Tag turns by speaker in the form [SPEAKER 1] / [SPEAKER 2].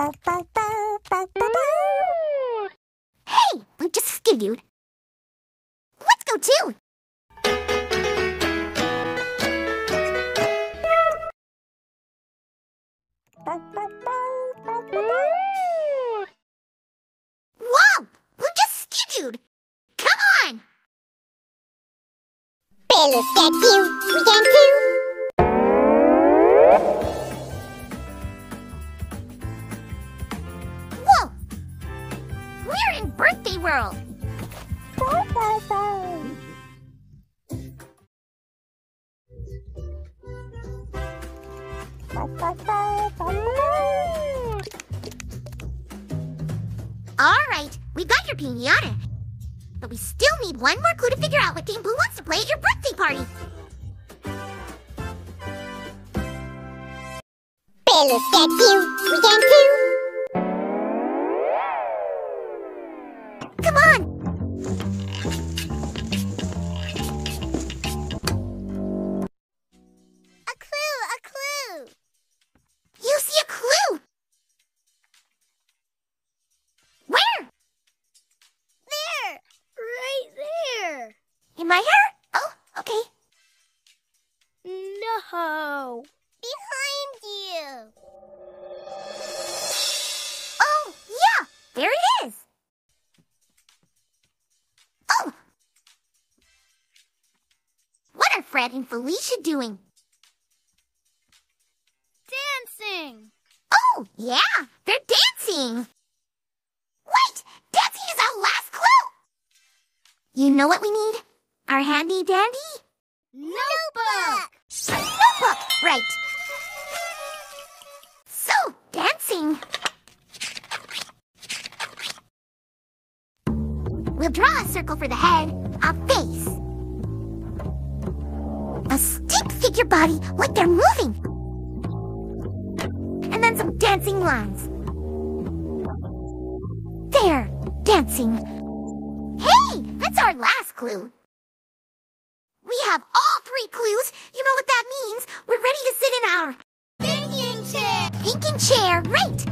[SPEAKER 1] Hey, I'm just a. Let's go too. Whoa! We're just skin. Come on.
[SPEAKER 2] Blue skidoo, we can too.
[SPEAKER 1] Birthday world. All right, we got your pinata. But we still need one more clue to figure out what game Blue wants to play at your birthday party.
[SPEAKER 2] Billy said you, we can too.
[SPEAKER 1] Come on!
[SPEAKER 2] A clue, a clue.
[SPEAKER 1] You see a clue! Where?
[SPEAKER 2] There, right there.
[SPEAKER 1] In my hair? Oh, okay.
[SPEAKER 2] No. Behind you.
[SPEAKER 1] Oh, yeah, there it is. Fred and Felicia doing?
[SPEAKER 2] Dancing.
[SPEAKER 1] Oh, yeah, they're dancing. Wait, dancing is our last clue. You know what we need? Our handy dandy?
[SPEAKER 2] Notebook.
[SPEAKER 1] Notebook, right. So, dancing. We'll draw a circle for the head, a face. A stick figure body like they're moving. And then some dancing lines. There, dancing. Hey, that's our last clue. We have all three clues. You know what that means. We're ready to sit in our
[SPEAKER 2] Thinking chair.
[SPEAKER 1] thinking chair, right?